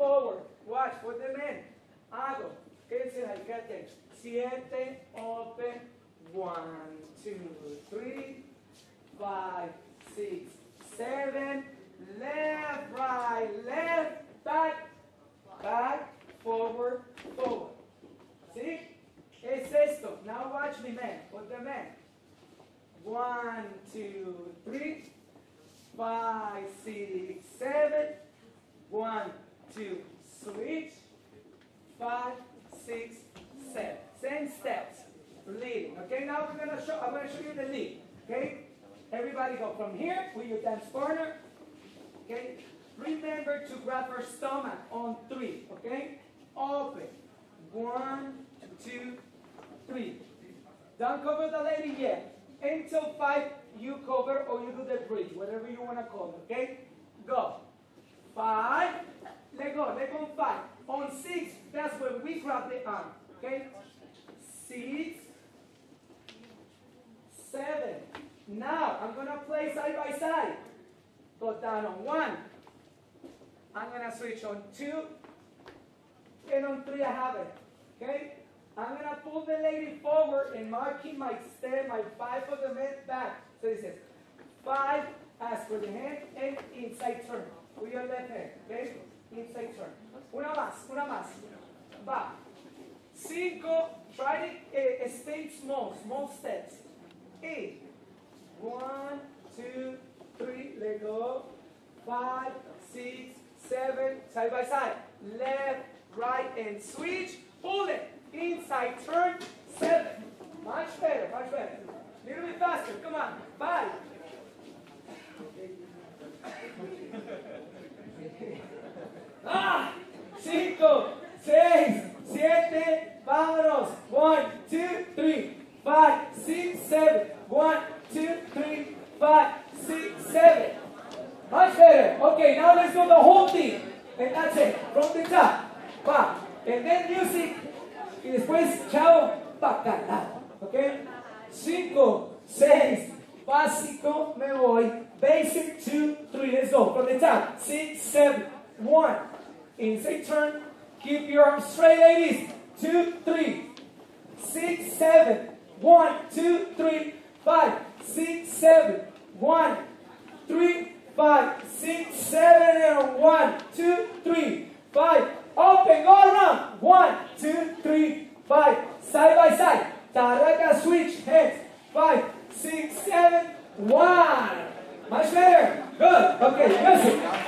forward. Watch, put them in. Hago. Quédense ahí, quédate. Siete, open. One, two, three, five, six, seven. Left, right, left, back, back, forward, forward. ¿Sí? Es esto. Now watch me, man. Put them in. One, two, three, five, six, seven. Two, switch. Five, six, seven. Same steps. Leading. Okay, now we're gonna show I'm gonna show you the lead. Okay? Everybody go from here with your dance partner. Okay? Remember to grab her stomach on three. Okay? Open. One, two, three. Don't cover the lady yet. Until five, you cover or you do the bridge, whatever you want to call it. Okay? Go. Five. Let go. Let go five. On six, that's when we grab the arm. Okay? Six. Seven. Now, I'm going to play side by side. Go down on one. I'm going to switch on two. And on three, I have it. Okay? I'm going to pull the lady forward and marking my step, my five of the men back. So this is five, as for the hand, and inside turn. With your left hand. Okay? Turn. Una más, una más. Va. Cinco, try to uh, stay small, small steps. Eight. One, two, three, let go. Five, six, seven, side by side. Left, right, and switch. Pull it. Inside turn, seven. Much better, much better. Little bit faster, come on. Five. Ah, cinco, seis, siete, vámonos. One, two, three, five, six, seven. One, two, three, five, six, seven. Much better. Okay, now let's do the whole thing. And that's it. From the top. Va. And then music. Y después, chao, bacalao. Okay? Cinco, seis, básico, me voy. Basic, two, three. Let's go. From the top. Six, seven, one. Inside turn. Keep your arms straight, ladies. Two, three. Six, seven. One, two, three, five, six, seven. One, three, five, six, seven, and one, two, three, five. Open, go around. One, two, three, five. Side by side. Taraka switch, hands. Five, six, seven, one. Much better. Good. Okay, music.